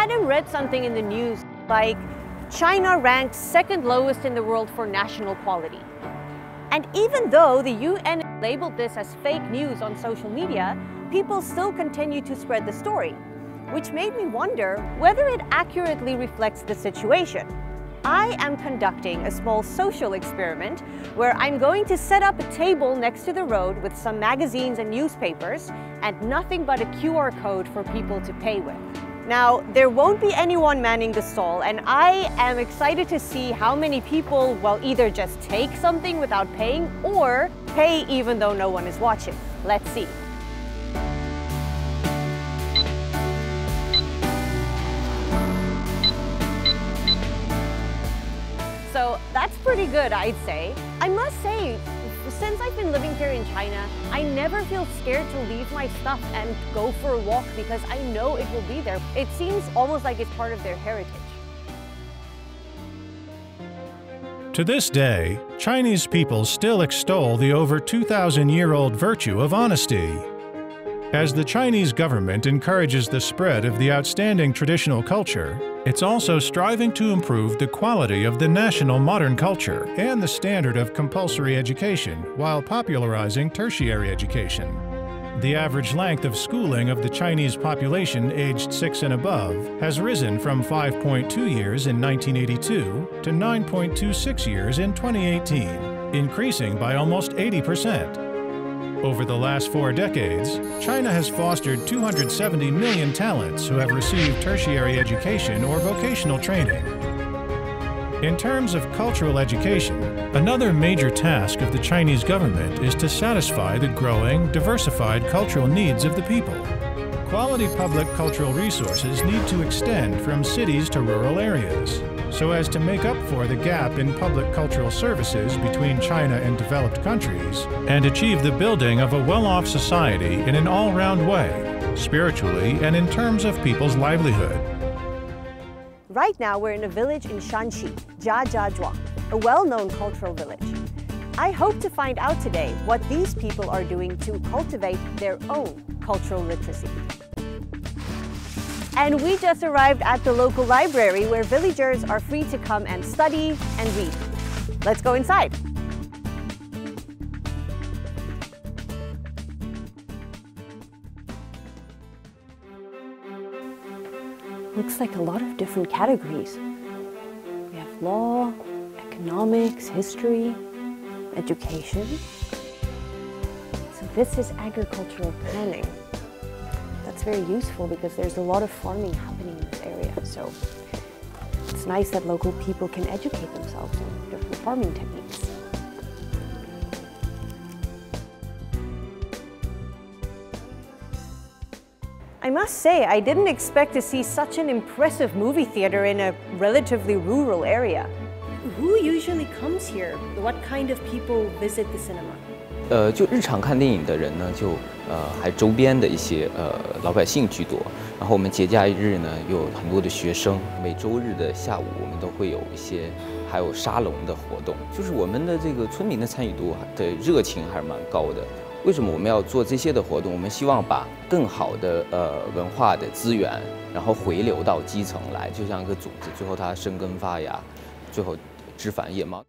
Adam read something in the news like China ranked second lowest in the world for national quality. And even though the UN labeled this as fake news on social media, people still continue to spread the story, which made me wonder whether it accurately reflects the situation. I am conducting a small social experiment where I'm going to set up a table next to the road with some magazines and newspapers and nothing but a QR code for people to pay with. Now, there won't be anyone manning the stall, and I am excited to see how many people will either just take something without paying or pay even though no one is watching. Let's see. So that's pretty good, I'd say. I must say, since I've been living here in China, I never feel scared to leave my stuff and go for a walk because I know it will be there. It seems almost like it's part of their heritage. To this day, Chinese people still extol the over 2,000 year old virtue of honesty. As the Chinese government encourages the spread of the outstanding traditional culture, it's also striving to improve the quality of the national modern culture and the standard of compulsory education while popularizing tertiary education. The average length of schooling of the Chinese population aged 6 and above has risen from 5.2 years in 1982 to 9.26 years in 2018, increasing by almost 80 percent. Over the last four decades, China has fostered 270 million talents who have received tertiary education or vocational training. In terms of cultural education, another major task of the Chinese government is to satisfy the growing, diversified cultural needs of the people. Quality public cultural resources need to extend from cities to rural areas, so as to make up for the gap in public cultural services between China and developed countries, and achieve the building of a well-off society in an all-round way, spiritually and in terms of people's livelihood. Right now, we're in a village in Shanxi, Jiajiazhuang, a well-known cultural village. I hope to find out today what these people are doing to cultivate their own cultural literacy. And we just arrived at the local library where villagers are free to come and study and read. Let's go inside. Looks like a lot of different categories. We have law, economics, history, education. So this is agricultural planning that's very useful because there's a lot of farming happening in this area. So it's nice that local people can educate themselves on different farming techniques. I must say, I didn't expect to see such an impressive movie theater in a relatively rural area. Who usually comes here? What kind of people visit the cinema? 呃，就日常看电影的人呢，就呃还周边的一些呃老百姓居多。然后我们节假日呢，有很多的学生。每周日的下午，我们都会有一些还有沙龙的活动。就是我们的这个村民的参与度的热情还是蛮高的。为什么我们要做这些的活动？我们希望把更好的呃文化的资源，然后回流到基层来，就像一个种子，最后它生根发芽，最后枝繁叶茂。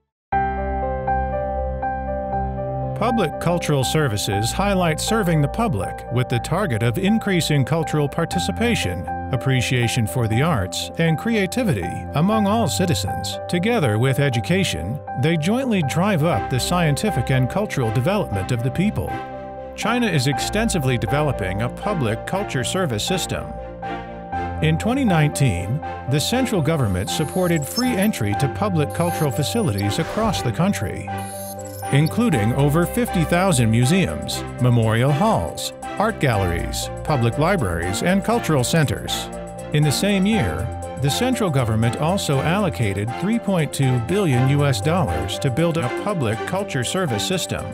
Public cultural services highlight serving the public with the target of increasing cultural participation, appreciation for the arts, and creativity among all citizens. Together with education, they jointly drive up the scientific and cultural development of the people. China is extensively developing a public culture service system. In 2019, the central government supported free entry to public cultural facilities across the country including over 50,000 museums, memorial halls, art galleries, public libraries, and cultural centers. In the same year, the central government also allocated 3.2 billion US dollars to build a public culture service system.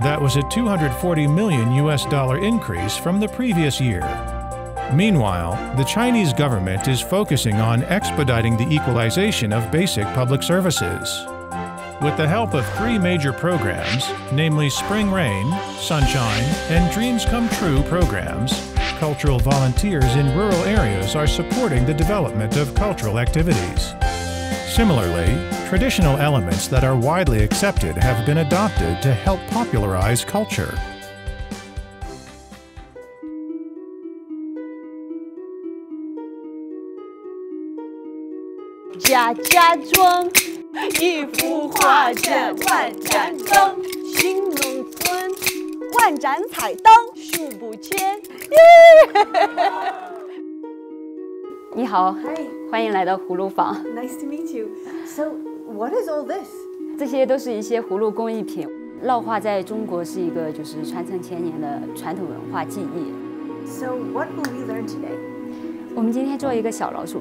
That was a 240 million US dollar increase from the previous year. Meanwhile, the Chinese government is focusing on expediting the equalization of basic public services. With the help of three major programs, namely Spring Rain, Sunshine, and Dreams Come True programs, cultural volunteers in rural areas are supporting the development of cultural activities. Similarly, traditional elements that are widely accepted have been adopted to help popularize culture. Jia 一幅画卷万盏灯，新农村万盏彩灯数不清。你好，欢迎来到葫芦坊。Nice to meet you. So, what is all this? 这些都是一些葫芦工艺品。烙画在中国是一个就是传承千年的传统文化技艺。So, what will we learn today? 我们今天做一个小老鼠。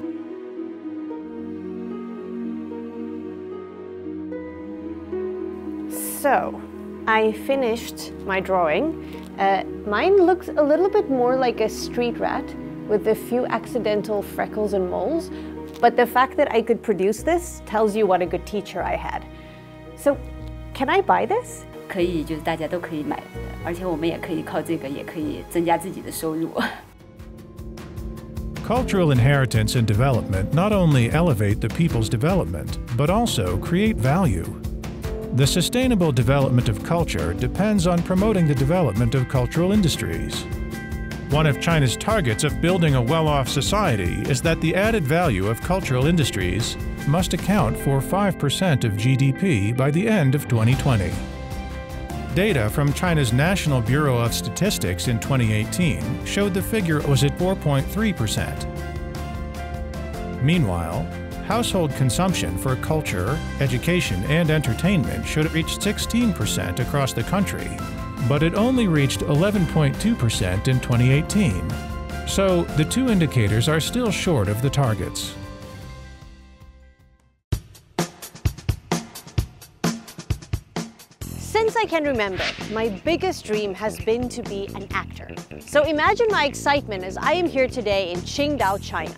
So, I finished my drawing. Uh, mine looks a little bit more like a street rat with a few accidental freckles and moles, but the fact that I could produce this tells you what a good teacher I had. So, can I buy this? 可以，就是大家都可以买的，而且我们也可以靠这个，也可以增加自己的收入。 Cultural inheritance and development not only elevate the people's development, but also create value. The sustainable development of culture depends on promoting the development of cultural industries. One of China's targets of building a well off society is that the added value of cultural industries must account for 5% of GDP by the end of 2020. Data from China's National Bureau of Statistics in 2018 showed the figure was at 4.3%. Meanwhile, household consumption for culture, education, and entertainment should have reached 16% across the country, but it only reached 11.2% in 2018. So the two indicators are still short of the targets. Can remember, my biggest dream has been to be an actor. So imagine my excitement as I am here today in Qingdao, China.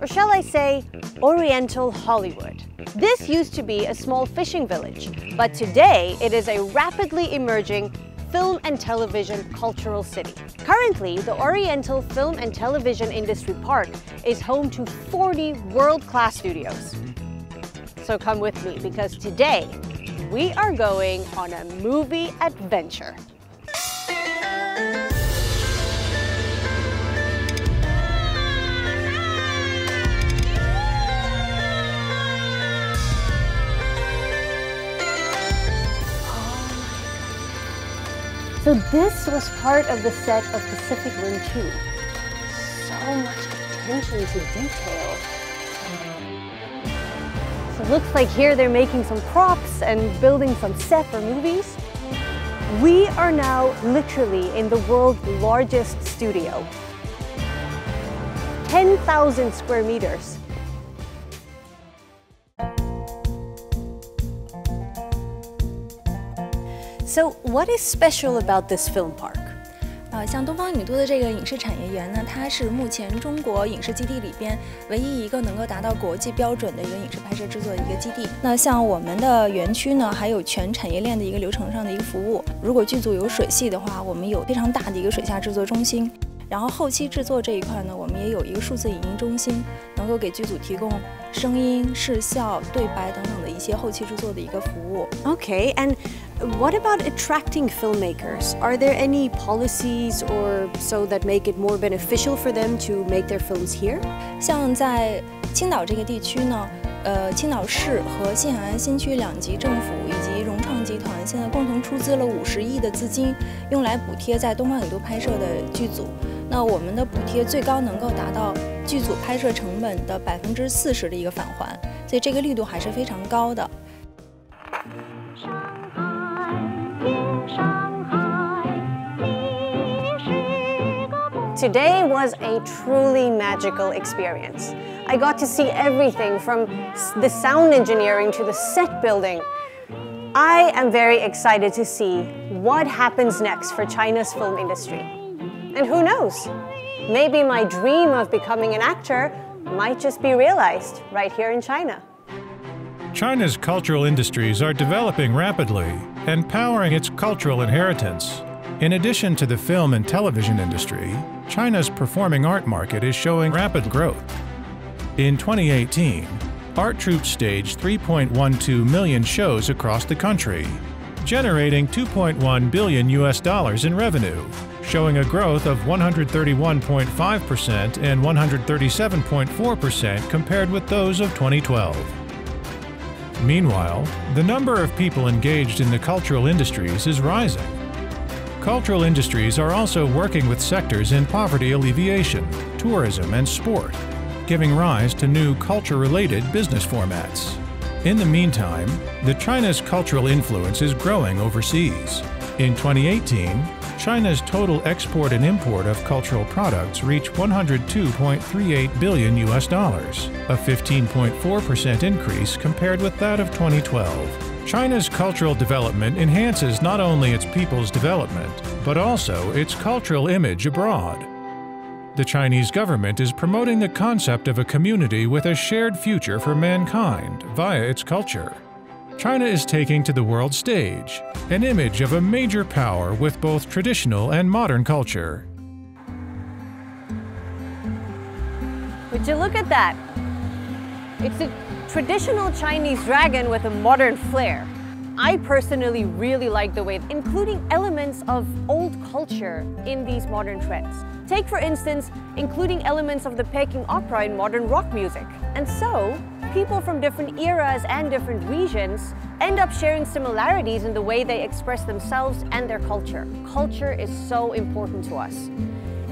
Or shall I say, Oriental Hollywood. This used to be a small fishing village, but today it is a rapidly emerging film and television cultural city. Currently, the Oriental Film and Television Industry Park is home to 40 world-class studios. So come with me because today we are going on a movie adventure. So this was part of the set of Pacific Rim 2. So much attention to detail. Looks like here they're making some props and building some set for movies. We are now literally in the world's largest studio. 10,000 square meters. So what is special about this film park? 呃，像东方影都的这个影视产业园呢，它是目前中国影视基地里边唯一一个能够达到国际标准的一个影视拍摄制作的一个基地。那像我们的园区呢，还有全产业链的一个流程上的一个服务。如果剧组有水系的话，我们有非常大的一个水下制作中心。然后后期制作这一块呢，我们也有一个数字影音中心，能够给剧组提供声音、视效、对白等等的一些后期制作的一个服务。Okay, and what about attracting filmmakers? Are there any policies or so that make it more beneficial for them to make their films here? 像在青岛这个地区呢，呃，青岛市和西海岸新区两级政府以及融创集团现在共同出资了五十亿的资金，用来补贴在东方影都拍摄的剧组。那我们的补贴最高能够达到剧组拍摄成本的百分之四十的一个返还，所以这个力度还是非常高的。 Today was a truly magical experience. I got to see everything from the sound engineering to the set building. I am very excited to see what happens next for China's film industry. And who knows? Maybe my dream of becoming an actor might just be realized right here in China. China's cultural industries are developing rapidly and powering its cultural inheritance. In addition to the film and television industry, China's performing art market is showing rapid growth. In 2018, art troupes staged 3.12 million shows across the country, generating 2.1 billion US dollars in revenue, showing a growth of 131.5% and 137.4% compared with those of 2012. Meanwhile, the number of people engaged in the cultural industries is rising. Cultural industries are also working with sectors in poverty alleviation, tourism, and sport, giving rise to new culture-related business formats. In the meantime, the China's cultural influence is growing overseas. In 2018, China's total export and import of cultural products reached 102.38 billion US dollars, a 15.4% increase compared with that of 2012. China's cultural development enhances not only its people's development, but also its cultural image abroad. The Chinese government is promoting the concept of a community with a shared future for mankind via its culture. China is taking to the world stage an image of a major power with both traditional and modern culture. Would you look at that? It's a traditional Chinese dragon with a modern flair. I personally really like the way, including elements of old culture in these modern trends. Take for instance, including elements of the Peking opera in modern rock music. And so, people from different eras and different regions end up sharing similarities in the way they express themselves and their culture. Culture is so important to us.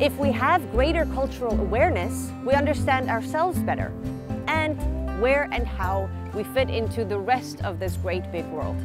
If we have greater cultural awareness, we understand ourselves better. And where and how we fit into the rest of this great big world.